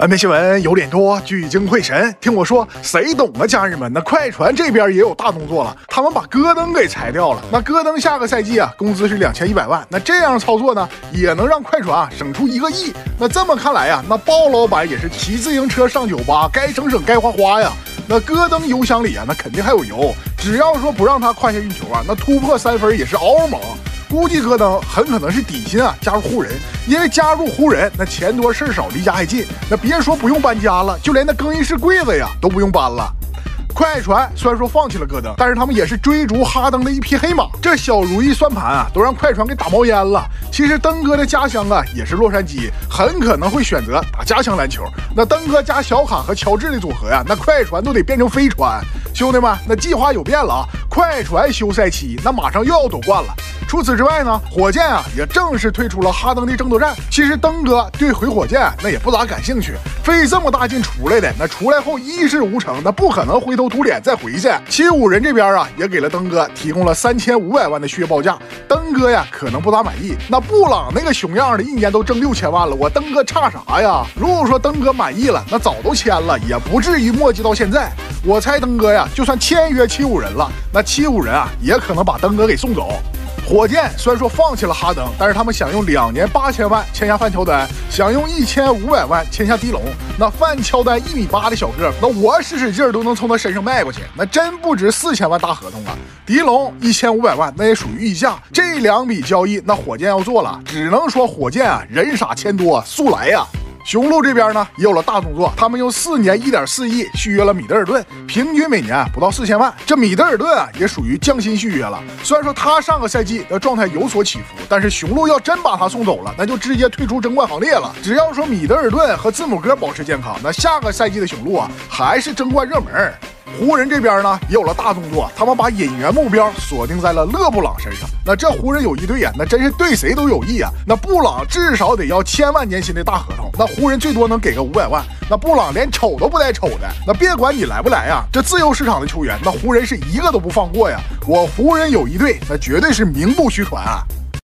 安倍新闻有点多，聚精会神，听我说，谁懂啊，家人们？那快船这边也有大动作了，他们把戈登给裁掉了。那戈登下个赛季啊，工资是两千一百万。那这样操作呢，也能让快船啊省出一个亿。那这么看来呀，那鲍老板也是骑自行车上酒吧，该省省该花花呀。那戈登油箱里啊，那肯定还有油，只要说不让他胯下运球啊，那突破三分也是嗷嗷猛。估计戈登很可能是底薪啊，加入湖人，因为加入湖人那钱多事少，离家还近，那别说不用搬家了，就连那更衣室柜子呀都不用搬了。快船虽然说放弃了戈登，但是他们也是追逐哈登的一匹黑马。这小如意算盘啊，都让快船给打冒烟了。其实登哥的家乡啊也是洛杉矶，很可能会选择打家乡篮球。那登哥加小卡和乔治的组合呀，那快船都得变成飞船。兄弟们，那计划有变了啊！快船休赛期，那马上又要夺冠了。除此之外呢，火箭啊也正式退出了哈登的争夺战。其实登哥对回火箭那也不咋感兴趣，费这么大劲出来的，那出来后一事无成，那不可能灰头土脸再回去。七五人这边啊也给了登哥提供了三千五百万的续约报价，登哥呀可能不咋满意。那布朗那个熊样的，一年都挣六千万了，我登哥差啥呀？如果说登哥满意了，那早都签了，也不至于磨叽到现在。我猜登哥呀，就算签约七五人了，那七五人啊也可能把登哥给送走。火箭虽然说放弃了哈登，但是他们想用两年八千万签下范乔丹，想用一千五百万签下迪龙。那范乔丹一米八的小个，那我使使劲儿都能从他身上迈过去，那真不值四千万大合同啊！迪龙一千五百万，那也属于溢价。这两笔交易，那火箭要做了，只能说火箭啊人傻钱多，速来呀！雄鹿这边呢也有了大动作，他们用四年一点四亿续约了米德尔顿，平均每年不到四千万。这米德尔顿啊也属于降薪续约了。虽然说他上个赛季的状态有所起伏，但是雄鹿要真把他送走了，那就直接退出争冠行列了。只要说米德尔顿和字母哥保持健康，那下个赛季的雄鹿啊还是争冠热门。湖人这边呢也有了大动作，他们把引援目标锁定在了勒布朗身上。那这湖人有一队呀，那真是对谁都有益啊。那布朗至少得要千万年薪的大合同，那湖人最多能给个五百万。那布朗连瞅都不带瞅的，那别管你来不来呀，这自由市场的球员，那湖人是一个都不放过呀。我湖人有一队，那绝对是名不虚传啊。